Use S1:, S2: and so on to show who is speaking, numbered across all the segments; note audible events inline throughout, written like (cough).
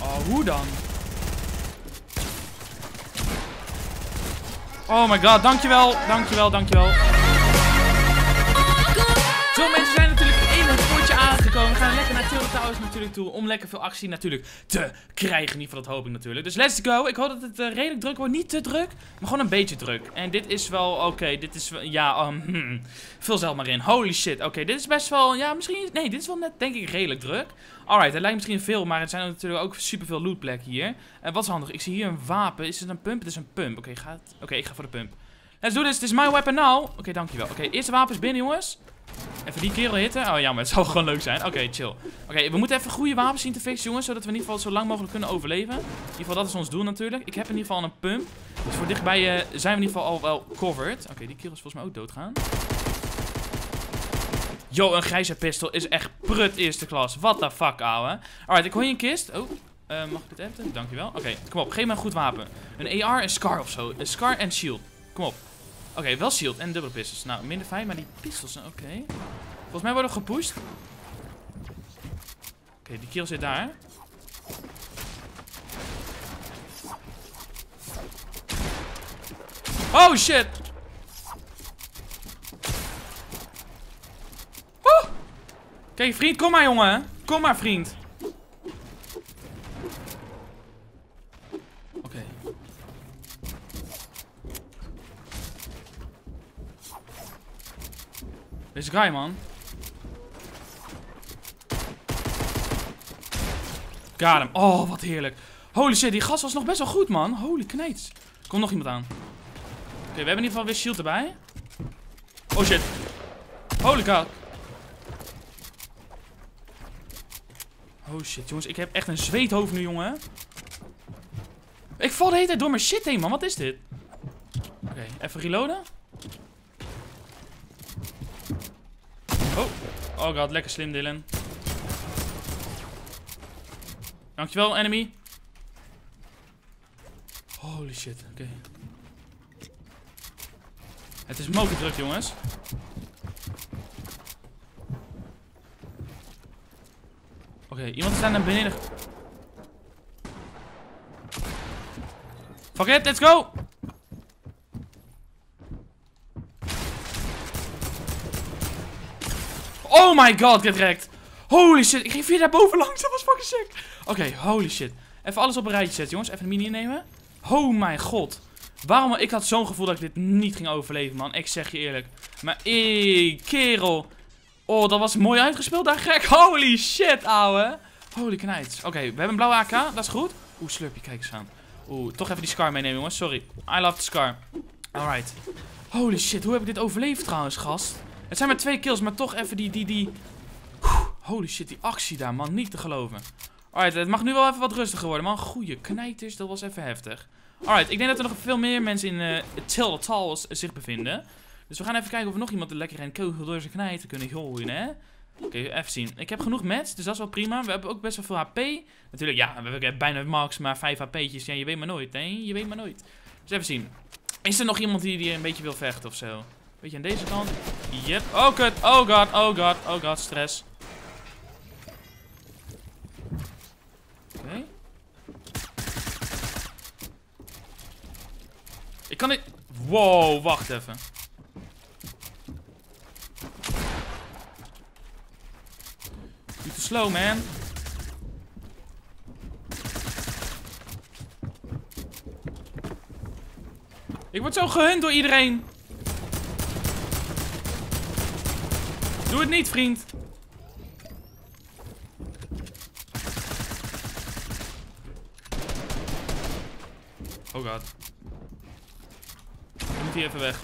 S1: Oh, hoe dan? Oh my god, dankjewel, dankjewel, dankjewel. Zo mensen zijn natuurlijk in het potje aangekomen. Tilde Towers natuurlijk. Om lekker veel actie natuurlijk te krijgen. In ieder geval, dat hoop ik natuurlijk. Dus let's go. Ik hoop dat het eh, redelijk druk wordt. Niet te druk, maar gewoon een beetje druk. En dit is wel, oké, dit is wel, ja, um, hmm. vul zelf maar in. Holy shit, oké, dit is best wel, ja, misschien, nee, dit is wel net, denk ik, redelijk druk. Alright, het lijkt misschien veel, maar het zijn natuurlijk ook superveel lootplekken hier. En wat is handig? Ik zie hier een wapen. Is het een pump? Het is een pump. Oké, gaat. Oké, ik ga voor de pump. Let's do this. It is my weapon now. Oké, dankjewel. Oké, eerste wapen is binnen, jongens. Even die kerel hitten. Oh ja, maar het (laughs) zou gewoon leuk zijn. Oké, chill. Oké, we moeten even goede wapens zien te fixen, jongens. Zodat we in ieder geval zo lang mogelijk kunnen overleven. In ieder geval, dat is ons doel natuurlijk. Ik heb in ieder geval een pump. Dus voor dichtbij uh, zijn we in ieder geval al wel covered. Oké, die kerel is volgens mij ook doodgaan. Yo, een grijze pistool is echt prut eerste klas. What the fuck, ouwe. Alright, ik hoor je een kist. Oh, uh, mag ik dit hebben? Dankjewel. Oké, kom op. Geef me een goed wapen. Een AR, een SCAR of zo. Een SCAR en shield. Kom op. Oké, wel shield en dubbele pistols. Nou, minder fijn, maar die pistols zijn oké. Volgens mij worden we gepusht. Oké, die kill zit daar. Oh, shit! Woe! Kijk, vriend, kom maar, jongen. Kom maar, vriend. Oké. Guy, man. Got. Oh, wat heerlijk. Holy shit, die gas was nog best wel goed, man. Holy kneets. Komt nog iemand aan. Oké, we hebben in ieder geval weer shield erbij. Oh shit. Holy god. Oh shit, jongens. Ik heb echt een zweethoofd nu, jongen. Ik val de hele tijd door mijn shit heen, man. Wat is dit? Oké, even reloaden. Oh. Oh god, lekker slim, Dylan. Dankjewel, enemy. Holy shit, oké. Het is mogelijk druk, jongens. Oké, iemand is daar naar beneden. Fuck it, let's go! Oh my god, get wrecked. Holy shit, ik ging via daar boven (laughs) langs, dat was fucking sick. Oké, holy shit. Even alles op een rijtje zetten, jongens. Even een mini innemen. Oh mijn god. Waarom? Ik had zo'n gevoel dat ik dit niet ging overleven, man. Ik zeg je eerlijk. Maar, ee, kerel. Oh, dat was mooi uitgespeeld daar, gek. (laughs) Holy shit, ouwe. Holy knijts. Oké, we hebben een blauwe AK, dat is goed. Oeh, slurpje, kijk eens aan. Oeh, toch even die scar meenemen, jongens. Sorry. I love the scar. Alright. Holy shit, hoe heb ik dit overleefd trouwens, gast? Het zijn maar twee kills, maar toch even die, die, die... Holy shit, die actie daar, man. Niet te geloven. Alright, het mag nu wel even wat rustiger worden, man. Goeie knijters, dat was even heftig. Alright, ik denk dat er nog veel meer mensen in uh, Tilda Towers zich bevinden. Dus we gaan even kijken of we nog iemand lekker een kogel door zijn knijten kunnen gooien, hè. Oké, even zien. Ik heb genoeg mats, dus dat is wel prima. We hebben ook best wel veel HP. Natuurlijk, ja, we hebben bijna max, maar 5 HP'tjes. Ja, je weet maar nooit, hè. Je weet maar nooit. Dus even zien. Is er nog iemand die, die een beetje wil vechten of zo? Beetje aan deze kant. Yep. Oh, kut. Oh, god. Oh, god. Oh, god. Stress. Oké. Ik kan dit... Wow, wacht even. You too slow, man. Ik word zo gehunt door iedereen. Doe het niet, vriend. Oh god. Ik moet hier even weg.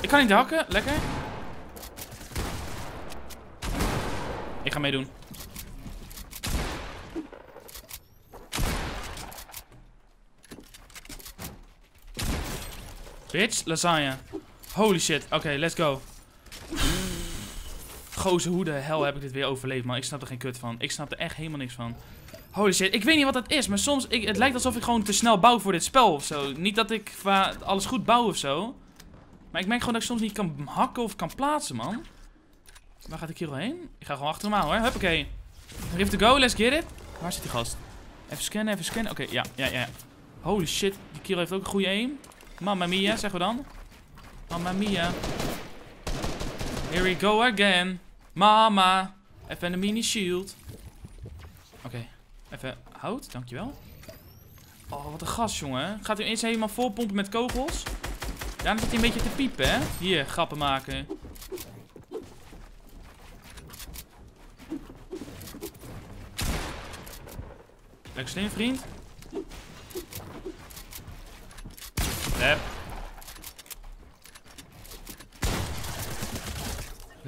S1: Ik kan niet hakken. Lekker. Ik ga meedoen. Bitch, lasagne. Holy shit. Oké, let's go. Gozer, hoe de hel heb ik dit weer overleefd, man? Ik snap er geen kut van. Ik snap er echt helemaal niks van. Holy shit, ik weet niet wat dat is, maar soms... Ik, het lijkt alsof ik gewoon te snel bouw voor dit spel of zo. Niet dat ik alles goed bouw of zo. Maar ik merk gewoon dat ik soms niet kan hakken of kan plaatsen, man. Waar gaat de kerel heen? Ik ga gewoon achter hem aan, hoor. Huppakee. Rift to go, let's get it. Waar zit die gast? Even scannen, even scannen. Oké, ja, ja, ja. Holy shit, die kerel heeft ook een goede aim. Mamma mia, zeggen we dan. Mamma mia. Here we go again. Mama. Even een mini shield. Oké, even hout, dankjewel. Oh, wat een gas, jongen. Gaat u eens helemaal vol pompen met kogels? Daarna zit hij een beetje te piepen, hè? Hier, grappen maken. Lekker slim, vriend. Lep.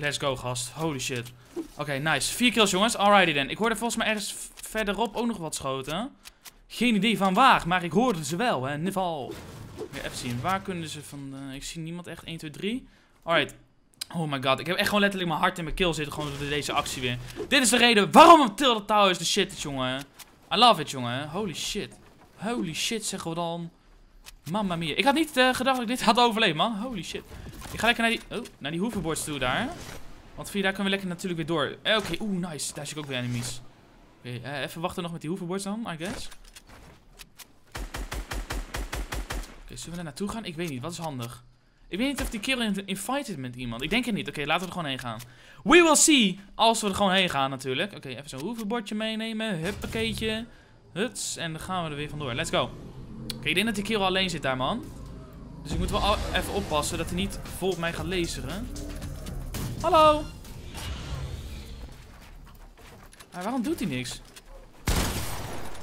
S1: Let's go, gast. Holy shit. Oké, nice. Vier kills, jongens. Alrighty then. Ik hoorde volgens mij ergens verderop ook nog wat schoten. Geen idee van waar, maar ik hoorde ze wel, hè. Ieder geval. Even zien. Waar kunnen ze van... Ik zie niemand echt. 1, 2, 3. Alright. Oh my god. Ik heb echt gewoon letterlijk mijn hart in mijn keel zitten. Gewoon door deze actie weer. Dit is de reden waarom Tilda Towers de shit is, jongen. I love it, jongen. Holy shit. Holy shit, zeggen we dan. Mamma mia. Ik had niet uh, gedacht dat ik dit had overleefd, man. Holy shit. Ik ga lekker naar die, oh, naar die hoverboards toe daar. Want via daar kunnen we lekker natuurlijk weer door. Eh, Oké, okay. oeh, nice. Daar zie ik ook weer enemies. Oké, uh, even wachten nog met die hoverboards dan, I guess. Oké, zullen we daar naartoe gaan? Ik weet niet, wat is handig? Ik weet niet of die kerel in, in fight is met iemand. Ik denk het niet. Oké, laten we er gewoon heen gaan. We will see. Als we er gewoon heen gaan natuurlijk. Oké, even zo'n hoevenbordje meenemen. Huppakeetje. Huts. En dan gaan we er weer vandoor. Let's go. Oké, ik denk dat die kerel alleen zit daar, man. Dus ik moet wel even oppassen dat hij niet vol mij gaat laseren. Hallo. Ah, waarom doet hij niks?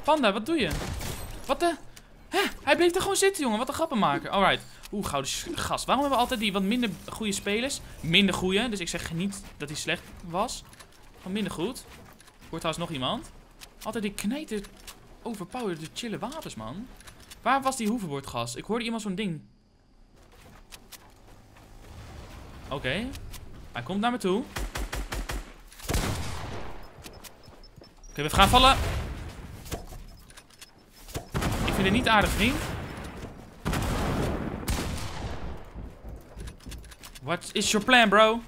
S1: Panda, wat doe je? Wat de... Hij bleef er gewoon zitten, jongen. Wat een grappenmaker. Alright. Oeh, gouden gast. Waarom hebben we altijd die wat minder goede spelers? Minder goede. Dus ik zeg niet dat hij slecht was. Gewoon minder goed. Ik hoor trouwens nog iemand. Altijd die knijten overpowered chille wapens, man. Waar was die hoevenbordgas? Ik hoorde iemand zo'n ding. Oké. Hij komt naar me toe. Oké, we gaan vallen. Ik vind het niet aardig, vriend. What is your plan, bro?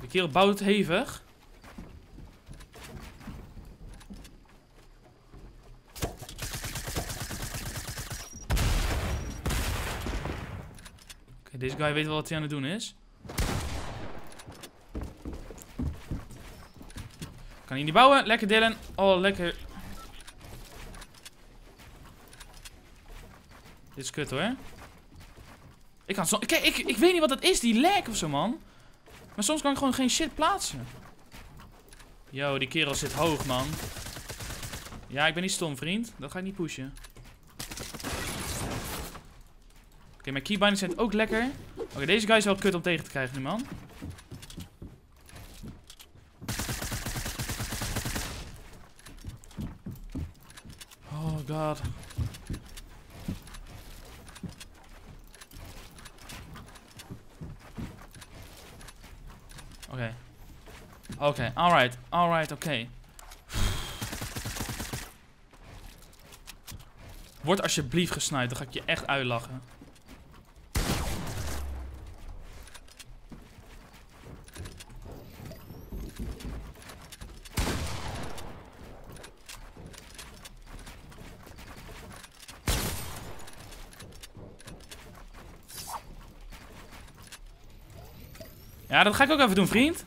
S1: De kerel bouwt hevig. Deze guy weet wel wat hij aan het doen is. Kan hij niet bouwen? Lekker Dylan. Oh, lekker. Dit is kut hoor. Ik kan zo... Kijk, ik, ik weet niet wat dat is, die lag of zo, man. Maar soms kan ik gewoon geen shit plaatsen. Yo, die kerel zit hoog, man. Ja, ik ben niet stom, vriend. Dat ga ik niet pushen. Oké, okay, mijn keybinding zijn ook lekker. Oké, deze guy is wel kut om tegen te krijgen nu, man. Oh god. Oké. Oké, alright. Alright, oké. Word alsjeblieft gesnijd, dan ga ik je echt uitlachen. Ja, dat ga ik ook even doen, vriend.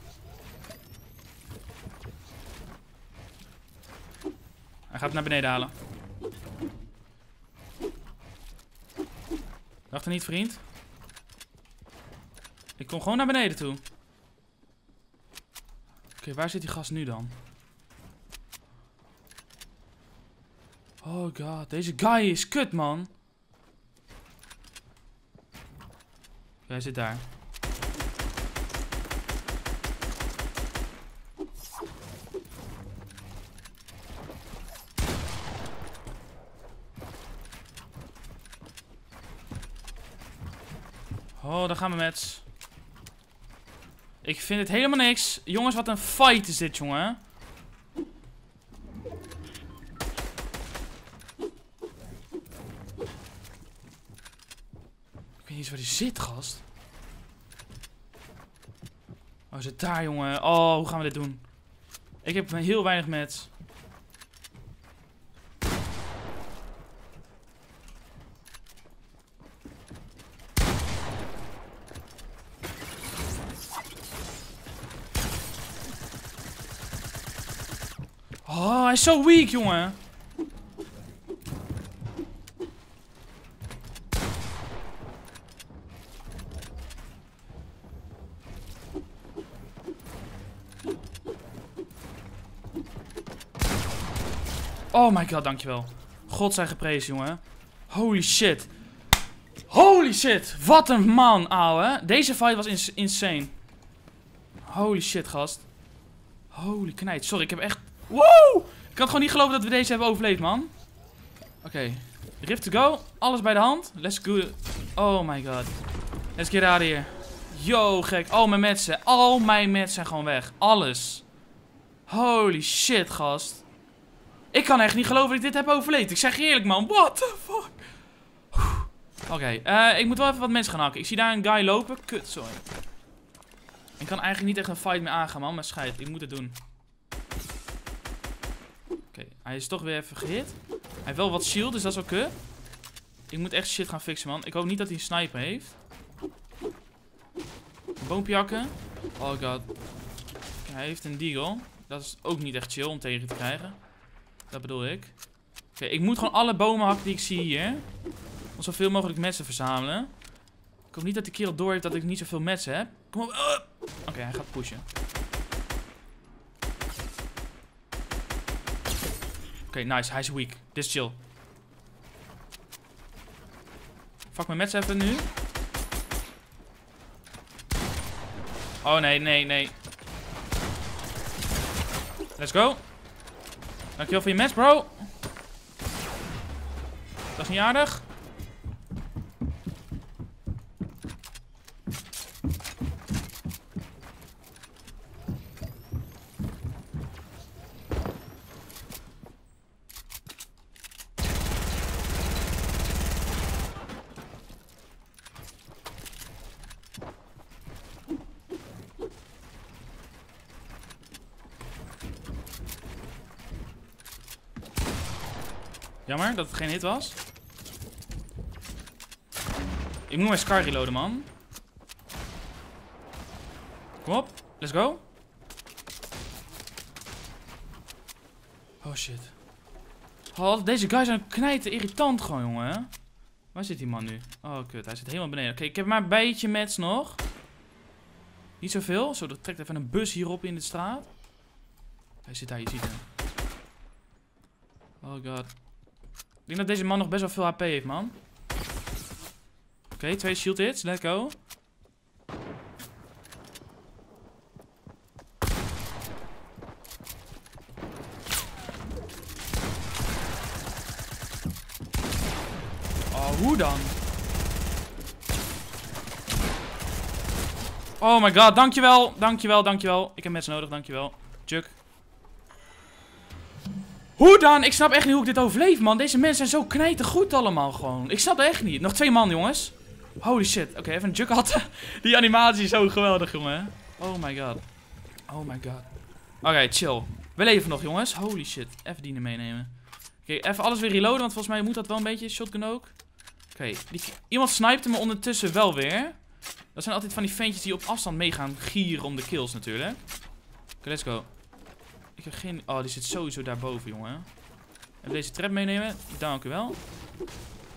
S1: Hij gaat naar beneden halen. Dacht er niet, vriend. Ik kom gewoon naar beneden toe. Oké, waar zit die gast nu dan? Oh god, deze guy is kut, man. Hij zit daar. Oh, daar gaan we met. Ik vind het helemaal niks. Jongens, wat een fight is dit, jongen. Ik weet niet eens waar hij zit, gast. Oh, zit daar, jongen. Oh, hoe gaan we dit doen? Ik heb heel weinig met. Oh, hij is zo weak, jongen. Oh my god, dankjewel. God zij geprezen, jongen. Holy shit. Holy shit. Wat een man, ouwe. Deze fight was ins insane. Holy shit, gast. Holy knijt. Sorry, ik heb echt... Wow! Ik kan gewoon niet geloven dat we deze hebben overleefd, man. Oké. Rift to go. Alles bij de hand. Let's go. Oh my god. Let's get out of here. Yo, gek. Al mijn mensen. Al mijn mensen zijn gewoon weg. Alles. Holy shit, gast. Ik kan echt niet geloven dat ik dit heb overleefd. Ik zeg eerlijk, man. What the fuck? Oké, eh, ik moet wel even wat mensen gaan hakken. Ik zie daar een guy lopen. Kut, sorry. Ik kan eigenlijk niet echt een fight meer aangaan, man. Maar scheid, ik moet het doen. Oké, hij is toch weer even gehit. Hij heeft wel wat shield, dus dat is kut. Ik moet echt shit gaan fixen, man. Ik hoop niet dat hij een sniper heeft. Boompje hakken. Oh god. hij heeft een deagle. Dat is ook niet echt chill om tegen te krijgen. Dat bedoel ik. Oké, ik moet gewoon alle bomen hakken die ik zie hier. Om zoveel mogelijk mensen verzamelen. Ik hoop niet dat die kerel door heeft dat ik niet zoveel mensen heb. Kom op. Uh. Oké, hij gaat pushen. Oké, nice. Hij is weak. Dit chill. Fuck mijn mets even nu. Oh, nee, nee, nee. Let's go. Dankjewel voor je mes, bro. Dat is niet aardig. Jammer dat het geen hit was. Ik moet mijn Scar reloaden, man. Kom op, let's go. Oh shit. Oh, deze guys zijn knijten irritant gewoon, jongen. Waar zit die man nu? Oh, kut. Hij zit helemaal beneden. Oké, ik heb maar een beetje mets nog. Niet zoveel. Zo, er trekt even een bus hierop in de straat. Hij zit daar, je ziet hem. Oh god. Ik denk dat deze man nog best wel veel HP heeft, man. Oké, twee shield hits. Let's go. Oh, hoe dan? Oh my god, dankjewel. Dankjewel, dankjewel. Ik heb mensen nodig, dankjewel. Chuck. Hoe dan? Ik snap echt niet hoe ik dit overleef, man. Deze mensen zijn zo knijten goed allemaal gewoon. Ik snap het echt niet. Nog twee man, jongens. Holy shit. Oké, even een juk had. (laughs) Die animatie is zo geweldig, jongen. Oh my god. Oh my god. Oké, chill. We leven nog, jongens. Holy shit. Even die meenemen. Oké, even alles weer reloaden, want volgens mij moet dat wel een beetje. Shotgun ook. Oké, iemand snipte me ondertussen wel weer. Dat zijn altijd van die ventjes die op afstand meegaan gieren om de kills natuurlijk. Oké, let's go. Ik heb geen... Oh, die zit sowieso daarboven, jongen. Even deze trap meenemen. Dank u wel.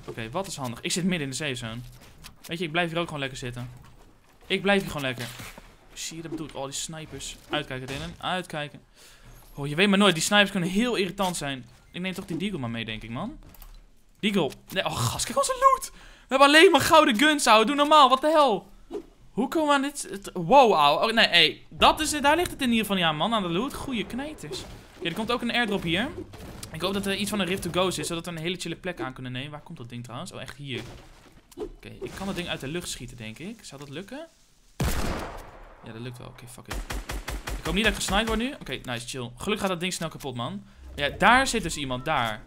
S1: Oké, wat is handig. Ik zit midden in de safe. Weet je, ik blijf hier ook gewoon lekker zitten. Ik blijf hier gewoon lekker. Zie je, dat bedoel ik. Oh, die snipers. Uitkijken, Dylan. Uitkijken. Oh, je weet maar nooit. Die snipers kunnen heel irritant zijn. Ik neem toch die deagle maar mee, denk ik, man. Deagle. Oh, gast, kijk onze loot. We hebben alleen maar gouden guns, ouwe. Doe normaal. Wat de hel? Hoe komen we aan dit... Wow. Oh, nee, hey. Dat is, daar ligt het in ieder geval aan, man. Aan de loot. Goeie knijters. Ja, er komt ook een airdrop hier. Ik hoop dat er iets van een Rift to Ghost is, zodat we een hele chille plek aan kunnen nemen. Waar komt dat ding trouwens? Oh, echt hier. Oké, ik kan dat ding uit de lucht schieten, denk ik. Zou dat lukken? Ja, dat lukt wel. Oké, fuck it. Ik hoop niet dat ik gesniped word nu. Oké, nice, chill. Gelukkig gaat dat ding snel kapot, man. Ja, daar zit dus iemand. Daar.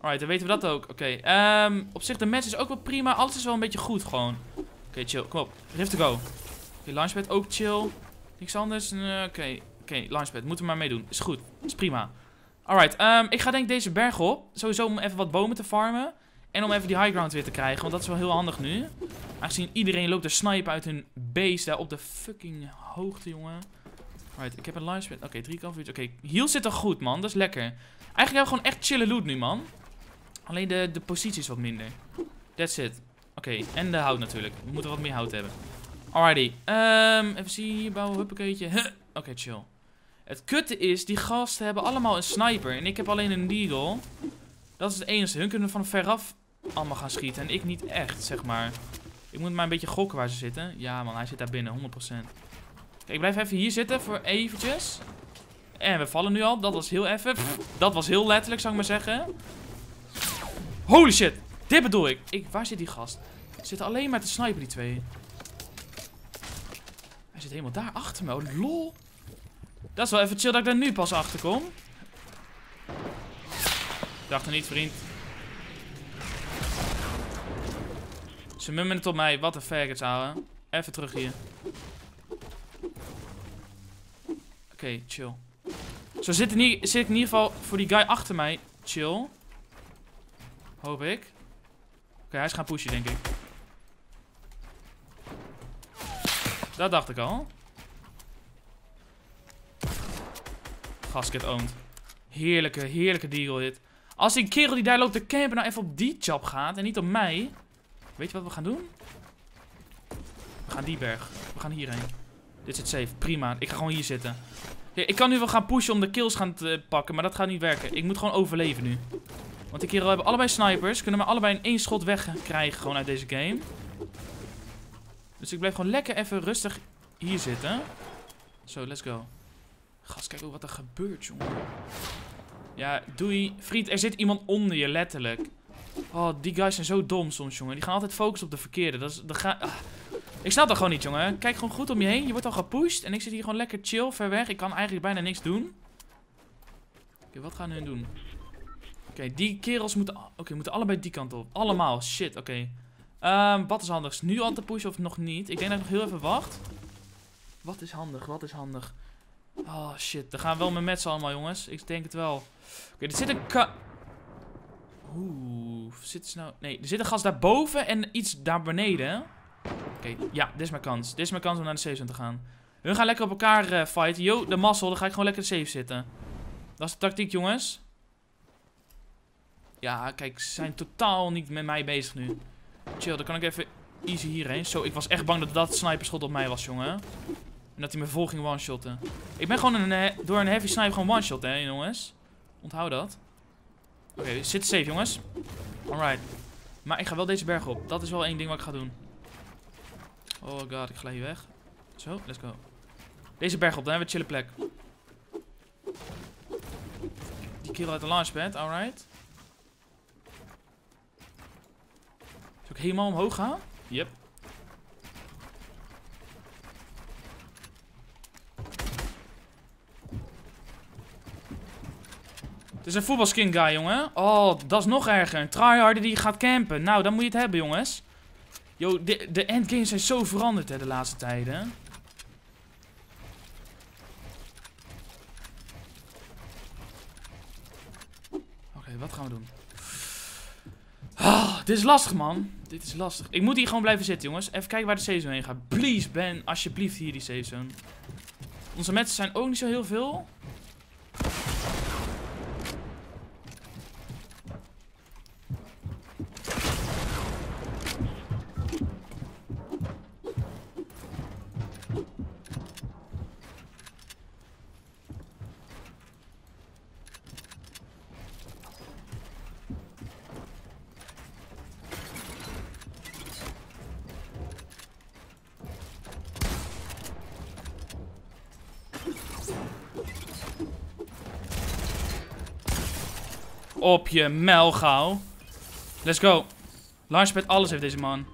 S1: Alright, dan weten we dat ook. Oké, um, op zich de match is ook wel prima. Alles is wel een beetje goed, gewoon. Oké, chill. Kom op. Rift to go. Oké, launchpad ook chill. Niks anders. Eh, Oké, oké, launchpad. Moeten we maar meedoen. Is goed. Is prima. Alright, ehm, ik ga denk ik deze berg op. Sowieso om even wat bomen te farmen. En om even die high ground weer te krijgen. Want dat is wel heel handig nu. Aangezien iedereen loopt te snipen uit hun base daar op de fucking hoogte, jongen. Alright, ik heb een launchpad. Oké, drie coverage. Oké, heal zit er goed, man. Dat is lekker. Eigenlijk hebben we gewoon echt chille loot nu, man. Alleen de, de positie is wat minder. That's it. Oké, en de hout natuurlijk. We moeten wat meer hout hebben. Alrighty. Um, even zien, bouwen, huppakeetje. Huh. Oké, chill. Het kutte is, die gasten hebben allemaal een sniper. En ik heb alleen een deagle. Dat is het enige. Hun kunnen van veraf allemaal gaan schieten. En ik niet echt, zeg maar. Ik moet maar een beetje gokken waar ze zitten. Ja man, hij zit daar binnen, 100%. Kijk, ik blijf even hier zitten voor eventjes. En we vallen nu al. Dat was heel even. dat was heel letterlijk, zou ik maar zeggen. Holy shit. Dit bedoel ik. ik waar zit die gast? Zitten alleen maar te snipen, die twee. Hij zit helemaal daar achter me. Oh, lol. Dat is wel even chill dat ik daar nu pas achter kom. Dacht er niet, vriend. Ze mummen het op mij. Wat een faggots, ouwe. Even terug hier. Oké, chill. Zo zit, in, zit ik in ieder geval voor die guy achter mij. Chill. Hoop ik. Oké, hij is gaan pushen, denk ik. Dat dacht ik al. Gasket owned. Heerlijke, heerlijke deal dit. Als die kerel die daar loopt te campen nou even op die chop gaat en niet op mij. Weet je wat we gaan doen? We gaan die berg. We gaan hierheen. Dit zit safe. Prima. Ik ga gewoon hier zitten. ik kan nu wel gaan pushen om de kills gaan te pakken, maar dat gaat niet werken. Ik moet gewoon overleven nu. Want die kerel hebben allebei snipers. Kunnen me allebei in één schot wegkrijgen gewoon uit deze game. Dus ik blijf gewoon lekker even rustig hier zitten. Zo, let's go. Gast, kijk ook wat er gebeurt, jongen. Ja, doei. Vriend, er zit iemand onder je, letterlijk. Oh, die guys zijn zo dom soms, jongen. Die gaan altijd focussen op de verkeerde. Dat is, dat ga... Ah. Ik snap dat gewoon niet, jongen. Kijk gewoon goed om je heen. Je wordt al gepusht. En ik zit hier gewoon lekker chill, ver weg. Ik kan eigenlijk bijna niks doen. Oké, wat gaan hun doen? Oké, die kerels moeten... Oké, moeten allebei die kant op. Allemaal. Shit, oké. Ehm, wat is handig? Nu al te pushen of nog niet? Ik denk dat ik nog heel even wacht. Wat is handig? Wat is handig? Oh, shit. Dan gaan we wel met metsen allemaal, jongens. Ik denk het wel. Oké, er zit een ka... Oeh, zit ze nou... Nee, er zit een gas daarboven en iets daar beneden. Oké, ja, dit is mijn kans. Dit is mijn kans om naar de safe zone te gaan. We gaan lekker op elkaar uh, fighten. Yo, de mazzel, dan ga ik gewoon lekker safe zitten. Dat is de tactiek, jongens. Ja, kijk, ze zijn totaal niet met mij bezig nu. Chill, dan kan ik even easy hierheen. Zo, ik was echt bang dat dat sniperschot op mij was, jongen. En dat hij me vol ging one-shotten. Ik ben gewoon een, eh, door een heavy sniper gewoon one-shot, hè, jongens. Onthoud dat. Oké, zit safe, jongens. Alright. Maar ik ga wel deze berg op. Dat is wel één ding wat ik ga doen. Oh god, ik ga hier weg. Zo, let's go. Deze berg op, dan hebben we een chille plek. Die kill uit de launchpad, alright. Ik helemaal omhoog gaan? Yep. Het is een voetbalskin guy, jongen. Oh, dat is nog erger. Een tryharder die gaat campen. Nou, dan moet je het hebben, jongens. Yo, de, de endgames zijn zo veranderd, hè, de laatste tijden. Oké, wat gaan we doen? Ah, dit is lastig, man. Dit is lastig. Ik moet hier gewoon blijven zitten, jongens. Even kijken waar de zone heen gaat. Please, Ben, alsjeblieft hier die zone. Onze mensen zijn ook niet zo heel veel. Op je mel gauw. Let's go. Launchpad, alles heeft deze man.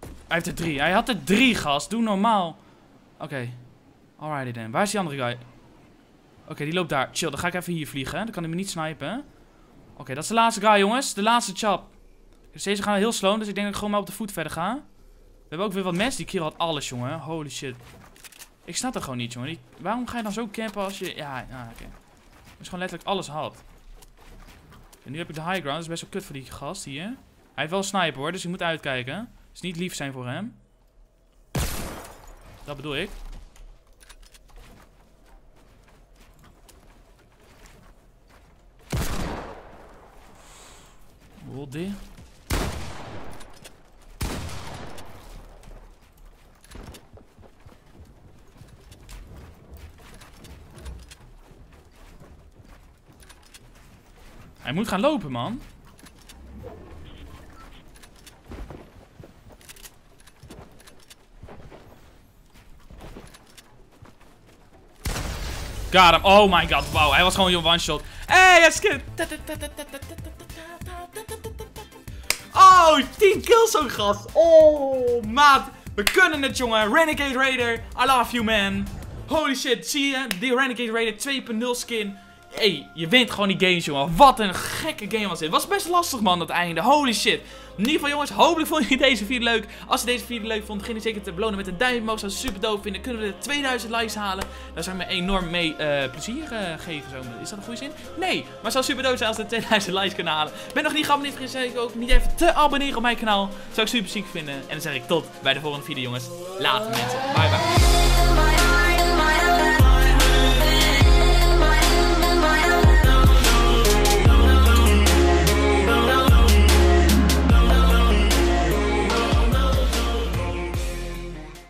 S1: Hij heeft er drie. Hij had er drie, gast. Doe normaal. Oké. Okay. Alrighty then. Waar is die andere guy? Oké, die loopt daar. Chill, dan ga ik even hier vliegen. Dan kan hij me niet snipen. Oké, dat is de laatste guy, jongens. De laatste chop. Dus deze gaan heel slow, dus ik denk dat ik gewoon maar op de voet verder ga. We hebben ook weer wat mensen. Die kerel had alles, jongen. Holy shit. Ik snap dat gewoon niet, jongen. Waarom ga je dan zo campen als je... Ja, ja oké. Je gewoon letterlijk alles had. En nu heb ik de high ground. Dat is best wel kut voor die gast hier. Hij heeft wel een sniper, hoor. Dus je moet uitkijken. Dus niet lief zijn voor hem. Dat bedoel ik. Wat Hij moet gaan lopen, man. Got him. Oh my god, wauw. Hij was gewoon je one shot. Hey, hij skip. Oh, 10 kills zo'n gast. Oh, maat. We kunnen het, jongen. Renegade Raider. I love you, man. Holy shit, zie je? Die Renegade Raider 2.0 skin. Hey, je wint gewoon die games, jongen. Wat een gekke game was dit. Was best lastig, man, dat einde. Holy shit. In ieder geval, jongens, hopelijk vond je deze video leuk. Als je deze video leuk vond, vergeet niet zeker te belonen met een duimpje omhoog. Zou super doof vinden. Kunnen we de 2000 likes halen. Daar zou me enorm mee eh, plezier eh, geven. Zo. Is dat een goede zin? Nee, maar zou super doof zijn als we de 2000 likes kunnen halen. Ben nog niet geabonneerd, vergeet zeker ook niet even te abonneren op mijn kanaal. Zou ik super ziek vinden. En dan zeg ik tot bij de volgende video, jongens. Later, mensen. Bye, bye.